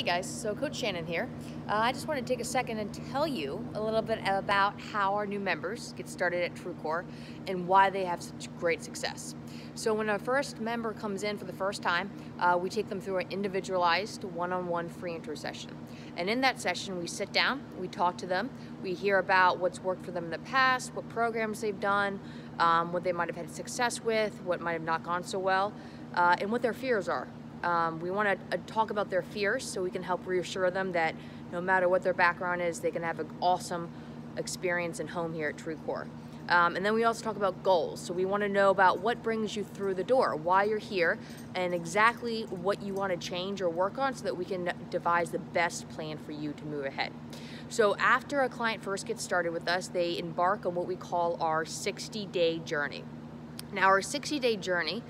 Hey guys, so Coach Shannon here. Uh, I just want to take a second and tell you a little bit about how our new members get started at TrueCore and why they have such great success. So when our first member comes in for the first time, uh, we take them through an individualized one-on-one -on -one free intro session. And in that session, we sit down, we talk to them, we hear about what's worked for them in the past, what programs they've done, um, what they might have had success with, what might have not gone so well, uh, and what their fears are. Um, we want to uh, talk about their fears so we can help reassure them that no matter what their background is, they can have an awesome experience and home here at TrueCore. Um, and then we also talk about goals. So we want to know about what brings you through the door, why you're here, and exactly what you want to change or work on so that we can devise the best plan for you to move ahead. So after a client first gets started with us, they embark on what we call our 60-day journey. Now our 60-day journey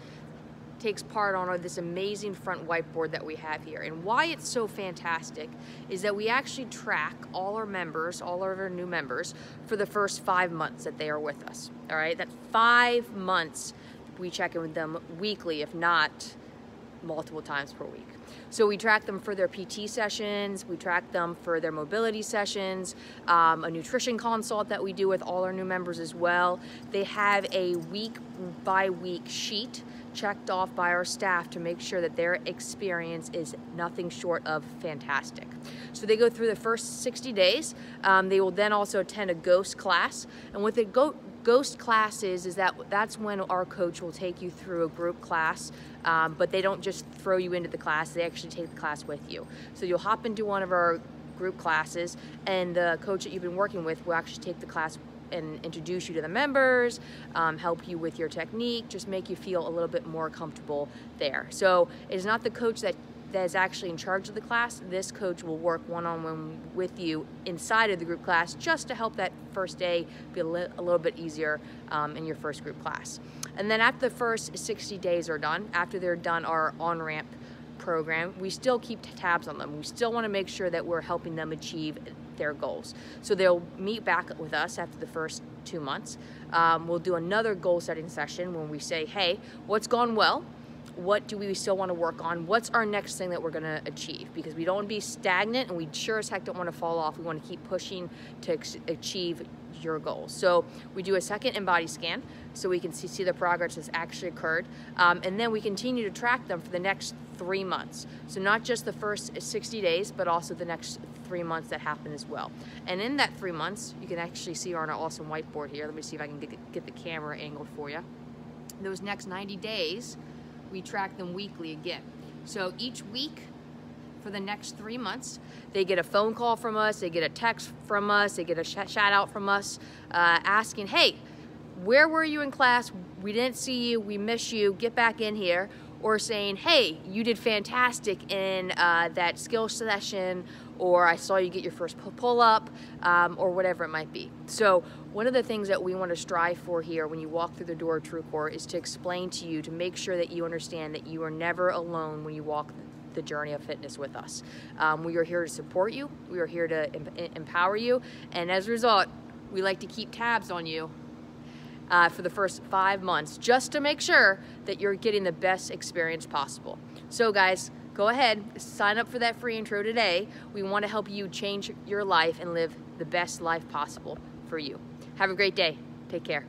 takes part on this amazing front whiteboard that we have here. And why it's so fantastic is that we actually track all our members, all of our new members, for the first five months that they are with us. All right, that five months we check in with them weekly, if not multiple times per week. So we track them for their PT sessions, we track them for their mobility sessions, um, a nutrition consult that we do with all our new members as well. They have a week by week sheet checked off by our staff to make sure that their experience is nothing short of fantastic. So they go through the first 60 days. Um, they will then also attend a ghost class. And what the go ghost classes is that that's when our coach will take you through a group class um, but they don't just throw you into the class they actually take the class with you so you'll hop into one of our group classes and the coach that you've been working with will actually take the class and introduce you to the members, um, help you with your technique, just make you feel a little bit more comfortable there. So it's not the coach that that is actually in charge of the class, this coach will work one-on-one -on -one with you inside of the group class just to help that first day be a, li a little bit easier um, in your first group class. And then after the first 60 days are done, after they're done our on-ramp program, we still keep tabs on them. We still want to make sure that we're helping them achieve their goals. So they'll meet back with us after the first two months. Um, we'll do another goal setting session when we say, hey, what's gone well? What do we still want to work on? What's our next thing that we're going to achieve? Because we don't want to be stagnant and we sure as heck don't want to fall off. We want to keep pushing to achieve your goals. So we do a second InBody scan so we can see, see the progress that's actually occurred. Um, and then we continue to track them for the next three months. So not just the first 60 days, but also the next three months that happen as well. And in that three months, you can actually see on our awesome whiteboard here. Let me see if I can get, get the camera angled for you. Those next 90 days, we track them weekly again. So each week for the next three months, they get a phone call from us, they get a text from us, they get a sh shout out from us uh, asking, hey, where were you in class? We didn't see you, we miss you, get back in here. Or saying, hey, you did fantastic in uh, that skill session, or I saw you get your first pull up, um, or whatever it might be. So one of the things that we want to strive for here when you walk through the door of TrueCore is to explain to you, to make sure that you understand that you are never alone when you walk the journey of fitness with us. Um, we are here to support you, we are here to em empower you, and as a result, we like to keep tabs on you uh, for the first five months just to make sure that you're getting the best experience possible. So guys, go ahead, sign up for that free intro today. We want to help you change your life and live the best life possible for you. Have a great day. Take care.